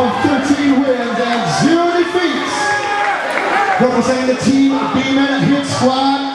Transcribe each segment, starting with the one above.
on 13 wins and zero defeats. Representing the team Beaman Hit Squad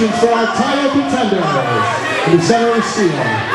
action for our title contenders in the center of the field.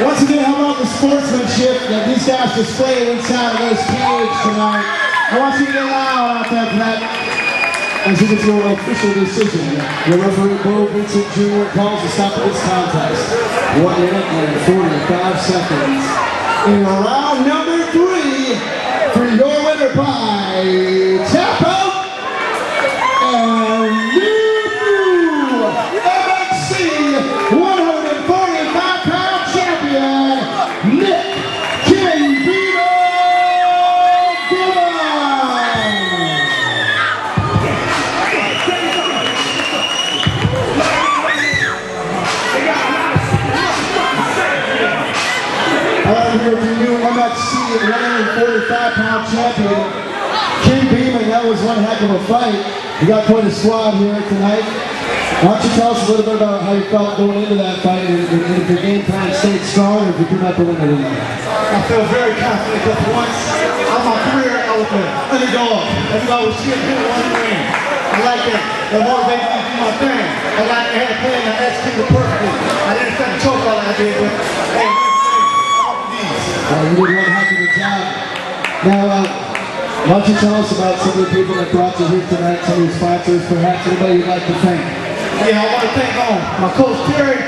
Once again, how about the sportsmanship that these guys displayed inside of this cage tonight? I want you to get loud out there for that. As you get your official decision, your referee Bo Vincent Jr. calls the stop of this contest. One minute and 45 seconds. In round number three, for your winner by Like to hear from you, MXC 145 pound champion, King Beaman. That was one heck of a fight. You got quite a squad here tonight. Why don't you tell us a little bit about how you felt going into that fight and, if your game plan stayed strong or if you came out the winner tonight? I feel very confident because for once, I'm my career, an underdog. Everybody was cheering me one win. I like that. That motivates me to do my thing. I got I had a plan, I executed perfectly. I didn't expect to choke all I did, but hey. Uh, you did one heck of a job. Now, uh, why don't you tell us about some of the people that brought you here tonight, some of your sponsors, perhaps anybody you'd like to thank? Yeah, I want to thank um, my coach Terry,